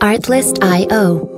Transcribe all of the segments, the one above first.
Artlist.io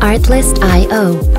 Artlist.io